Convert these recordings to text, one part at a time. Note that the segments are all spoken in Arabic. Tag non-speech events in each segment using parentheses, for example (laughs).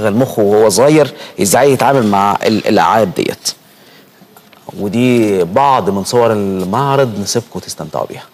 مخه وهو صغير إزاي يتعامل مع ال- الالعاب ديت. ودي بعض من صور المعرض نسيبكم تستمتعوا بيها.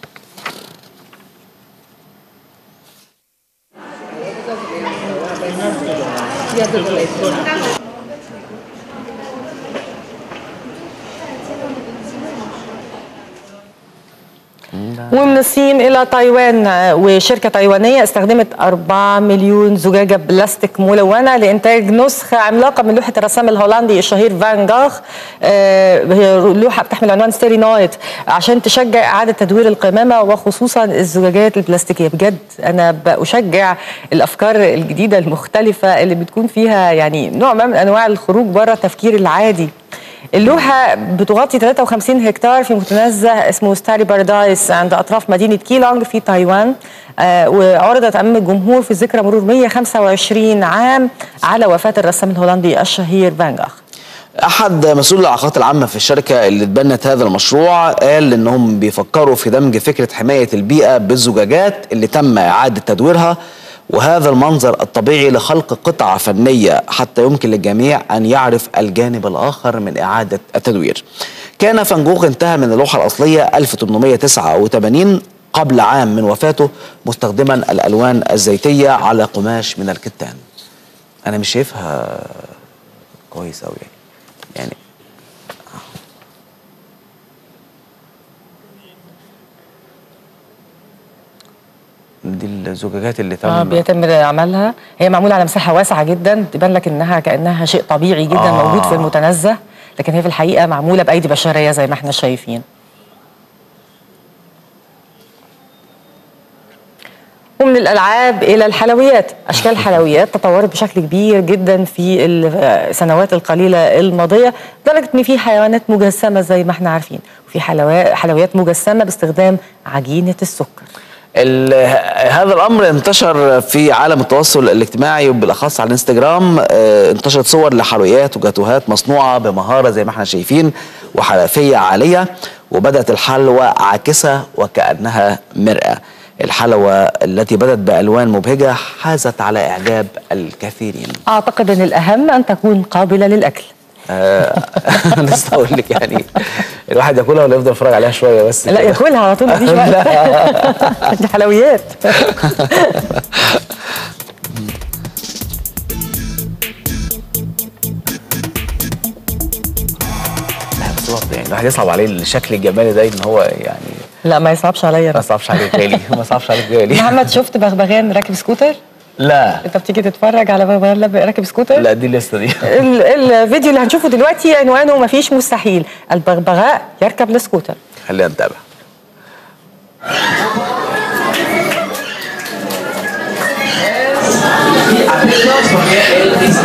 ومن الصين إلى تايوان وشركة تايوانية استخدمت 4 مليون زجاجة بلاستيك ملونة لإنتاج نسخة عملاقة من لوحة الرسام الهولندي الشهير فان جاخ آه، هي لوحة بتحمل عنوان Starry Night عشان تشجع إعادة تدوير القمامة وخصوصا الزجاجات البلاستيكية. بجد أنا بشجع الأفكار الجديدة المختلفة اللي بتكون فيها يعني نوع ما من أنواع الخروج بره التفكير العادي. اللوحة بتغطي 53 هكتار في متنزه اسمه Starry Paradise عند أطراف مدينة كيلونج في تايوان آه وعرضت أمام الجمهور في ذكرى مرور 125 عام على وفاة الرسام الهولندي الشهير فان جاخ أحد مسؤول العلاقات العامة في الشركة اللي اتبنت هذا المشروع قال إنهم بيفكروا في دمج فكرة حماية البيئة بالزجاجات اللي تم إعادة تدويرها وهذا المنظر الطبيعي لخلق قطعة فنية حتى يمكن للجميع أن يعرف الجانب الآخر من إعادة التدوير. كان فان جوخ انتهى من اللوحة الأصلية 1889 قبل عام من وفاته مستخدما الألوان الزيتية على قماش من الكتان. أنا مش شايفها كويس. يعني دي الزجاجات اللي تم آه بيتم عملها هي معمولة على مساحة واسعة جدا تبان لك إنها كأنها شيء طبيعي جدا آه. آه. موجود في المتنزه لكن هي في الحقيقة معمولة بأيدي بشرية زي ما إحنا شايفين ومن الألعاب إلى الحلويات أشكال (laughs) الحلويات تطورت بشكل كبير جدا في السنوات القليلة الماضية لدرجة إن في حيوانات مجسمة زي ما إحنا عارفين وفي حلويات مجسمة باستخدام عجينة السكر ال- هذا الأمر انتشر في عالم التواصل الاجتماعي وبالأخص على الإنستجرام. آه، انتشرت صور لحلويات وجاتوهات مصنوعة بمهارة زي ما إحنا شايفين وحرفيه عالية وبدأت الحلوى عاكسة وكأنها مرآة. الحلوى التي بدت بألوان مبهجة حازت على إعجاب الكثيرين. أعتقد أن الأهم أن تكون قابلة للأكل. (laughs) لسه أقول لك يعني الواحد ياكلها ولا يفضل يتفرج عليها شوية بس لا. ياكلها على طول مفيش وقت (laughs) دي حلويات. يعني الواحد يصعب عليه الشكل الجمالي ده إن هو يعني لا ما يصعبش عليا. ما. يصعبش عليك غالي. (laughs) ما يصعبش عليك غالي. محمد شفت بغبغان راكب سكوتر؟ لا. انت بتيجي تتفرج على بغبغان لاب- راكب سكوتر؟ لا دي لسه دي. (laughs) ال- الفيديو اللي هنشوفه دلوقتي عنوانه مفيش مستحيل. البغبغاء يركب السكوتر. خلينا نتابع atentos porque él dice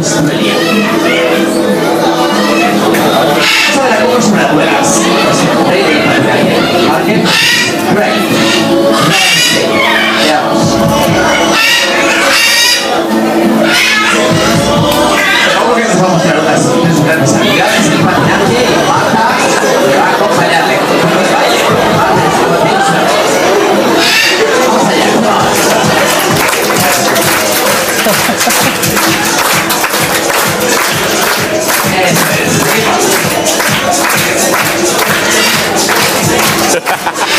Rosa María. Que vamos (laughs) a las grandes acompañarle. Ha ha ha.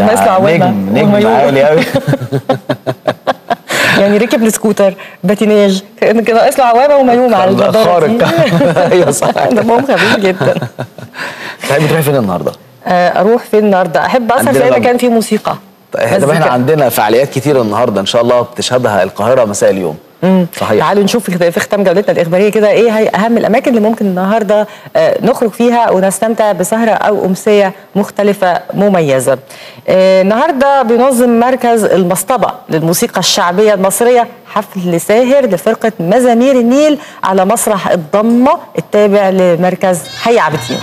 كان ناقص له عوامه نجم نجم. عالي قوي (laughs) يعني ركب السكوتر باتيناج. كان ناقص له عوامه ومايوه مع الجدارة خارق. (laughs) أيوه صح. (laughs) دمهم خفيف جدا. تحبي تروحي فين النهارده؟ آه، أروح فين النهارده؟ أحب اسهر في اي مكان فيه موسيقى. طب إحنا. عندنا فعاليات كتير النهارده إن شاء الله بتشهدها القاهرة مساء اليوم. صحيح تعالوا نشوف في ختام جولتنا الإخبارية كده إيه هي أهم الأماكن اللي ممكن النهارده آه، نخرج فيها ونستمتع بسهرة أو أمسية مختلفة مميزة. آه، النهارده بينظم مركز المصطبة للموسيقى الشعبية المصرية حفل ساهر لفرقة مزامير النيل على مسرح الضمة التابع لمركز حي عابدين.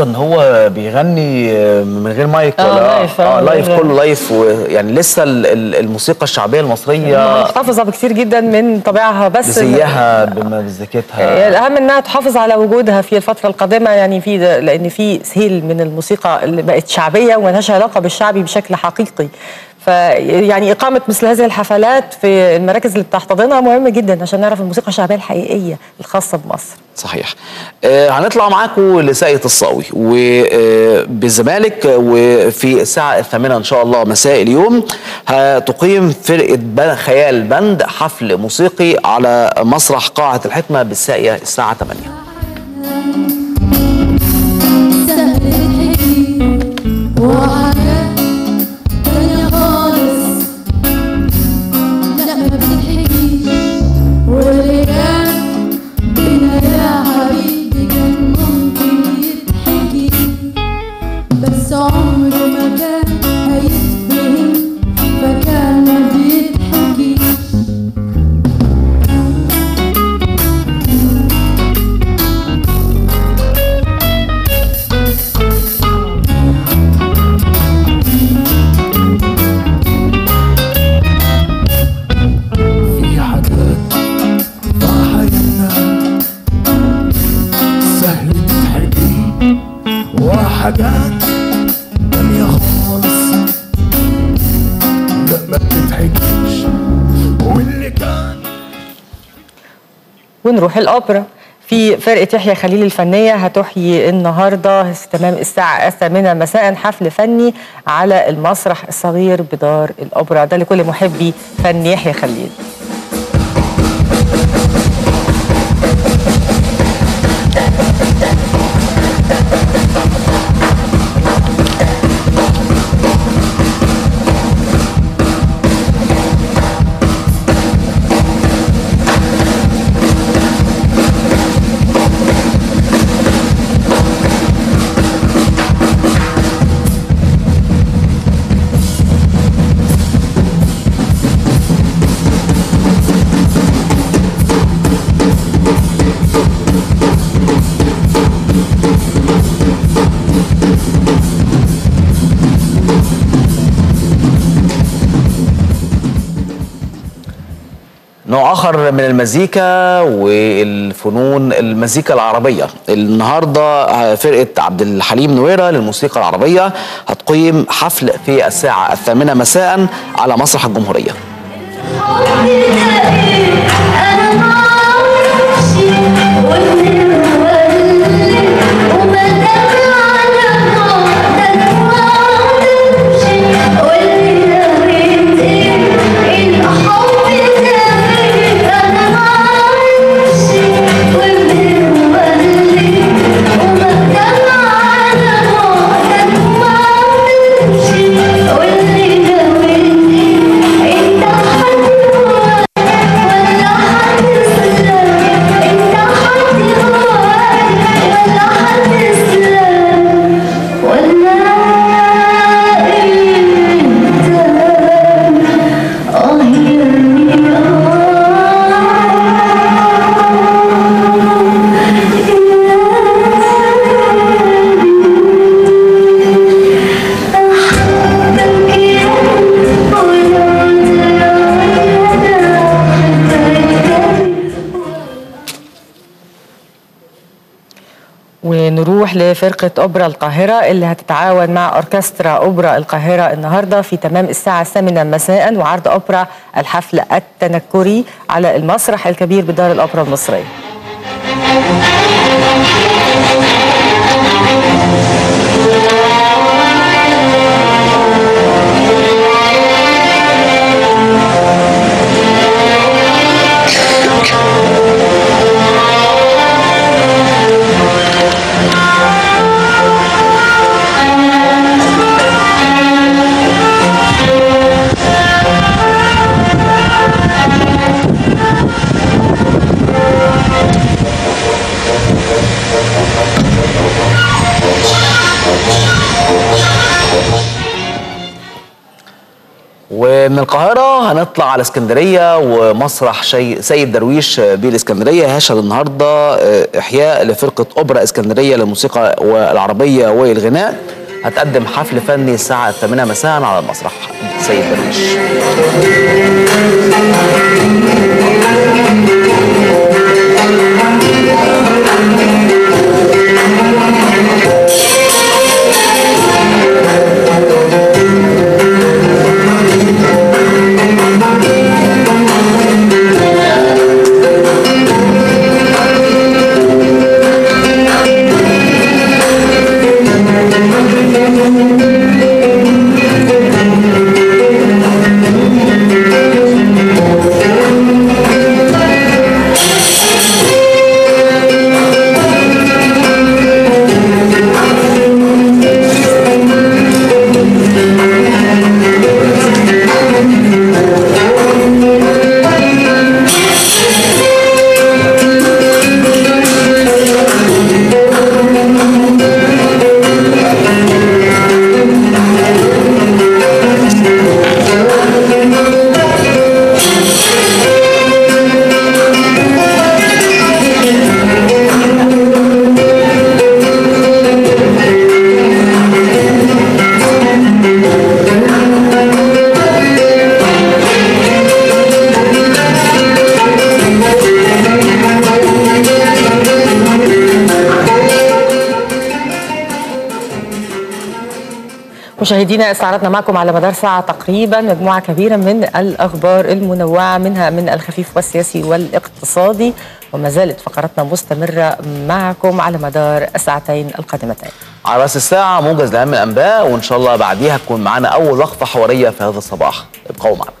آه، إن هو بيغني آه، من غير مايك آه، ولا live، آه، آه live من غير- كله لايف. ويعني لسه ال- ال- الموسيقى الشعبية المصرية محتفظه بكتير جدا من طبيعتها بس بزيها بمزيكتها هي الأهم إنها تحافظ على وجودها في الفترة القادمة يعني في لأن في سيل من الموسيقى اللي بقت شعبية وملهاش علاقة بالشعبي بشكل حقيقي. فيعني إقامة مثل هذه الحفلات في المراكز اللي بتحتضنها مهم جدا عشان نعرف الموسيقى الشعبية الحقيقية الخاصة بمصر. صحيح. آه هنطلع معاكم لساقية الصاوي وبالزمالك وفي الساعة الثامنة إن شاء الله مساء اليوم هتقيم فرقة بن- خيال بند حفل موسيقي على مسرح قاعة الحكمة بالساقية الساعة 8 ونروح الأوبرا. في فرقة يحيى خليل الفنية هتحيي النهاردة تمام الساعة الثامنة مساء حفل فني على المسرح الصغير بدار الأوبرا. ده لكل محبي فن يحيى خليل. اخر من المزيكا والفنون المزيكا العربية. النهارده فرقة عبد الحليم نويرة للموسيقى العربية هتقيم حفل في الساعة الثامنة مساء على مسرح الجمهورية. لفرقة أوبرا القاهرة اللي هتتعاون مع أوركسترا أوبرا القاهرة النهاردة في تمام الساعة الثامنة مساء وعرض أوبرا الحفل التنكري على المسرح الكبير بدار الأوبرا المصرية. هنطلع على اسكندرية ومسرح شي سيد درويش بالاسكندرية. هيشهد النهاردة آه، إحياء لفرقة أوبرا اسكندرية للموسيقى والعربية والغناء. هتقدم حفل فني الساعة الثامنة مساء على المسرح سيد درويش. مشاهدينا استعرضنا معكم على مدار ساعة تقريبا مجموعة كبيرة من الأخبار المنوعة منها من الخفيف والسياسي والاقتصادي وما زالت فقراتنا مستمرة معكم على مدار الساعتين القادمتين. على رأس الساعة موجز لأهم الأنباء وإن شاء الله بعديها تكون معانا أول وقفة حوارية في هذا الصباح. ابقوا معنا.